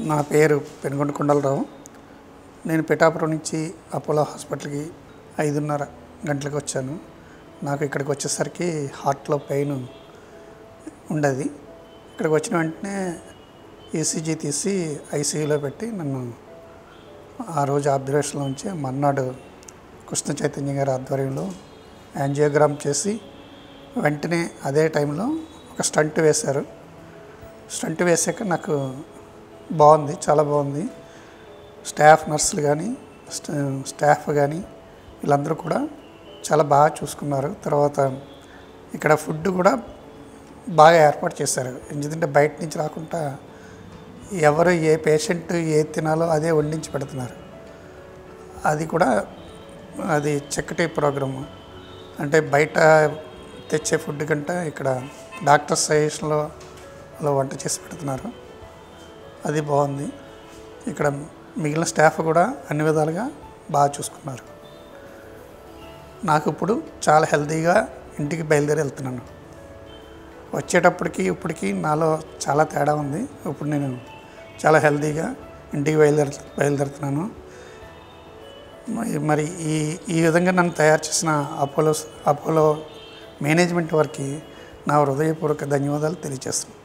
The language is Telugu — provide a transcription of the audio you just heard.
నా పేరు పెనుగొండ కొండలరావు. నేను పిఠాపురం నుంచి అపోలో హాస్పిటల్కి ఐదున్నర గంటలకు వచ్చాను. నాకు ఇక్కడికి వచ్చేసరికి హార్ట్లో పెయిన్ ఉండేది. ఇక్కడికి వచ్చిన వెంటనే ఈసీజీ తీసి ఐసీయూలో పెట్టి నన్ను ఆ రోజు ఆబ్జర్వేషన్లో ఉంచి మర్నాడు కృష్ణ చైతన్య గారి ఆధ్వర్యంలో యాంజియోగ్రామ్ చేసి వెంటనే అదే టైంలో ఒక స్టంట్ వేశారు. స్టంట్ వేసాక నాకు బాగుంది చాలా బాగుంది. స్టాఫ్ నర్సులు కానీ స్టాఫ్ కానీ వీళ్ళందరూ కూడా చాలా బాగా చూసుకున్నారు. తర్వాత ఇక్కడ ఫుడ్ కూడా బాగా ఏర్పాటు చేశారు. ఎందుకంటే బయట నుంచి రాకుండా ఎవరు ఏ పేషెంట్ ఏ తినాలో అదే వండించి పెడుతున్నారు. అది కూడా అది చక్కటి ప్రోగ్రాము. అంటే బయట తెచ్చే ఫుడ్ కంటే ఇక్కడ డాక్టర్ సజెషన్లో వంట చేసి పెడుతున్నారు. అది బాగుంది. ఇక్కడ మిగిలిన స్టాఫ్ కూడా అన్ని విధాలుగా బాగా చూసుకున్నారు. నాకు ఇప్పుడు చాలా హెల్తీగా ఇంటికి బయలుదేరి వెళ్తున్నాను. వచ్చేటప్పటికి ఇప్పటికి నాలో చాలా తేడా ఉంది. ఇప్పుడు నేను చాలా హెల్తీగా ఇంటికి బయలుదేరు బయలుదేరుతున్నాను. మరి- మరి ఈ ఈ విధంగా నన్ను తయారు చేసిన అపోలో అపోలో మేనేజ్మెంట్ వారికి నా హృదయపూర్వక ధన్యవాదాలు తెలియజేస్తున్నాను.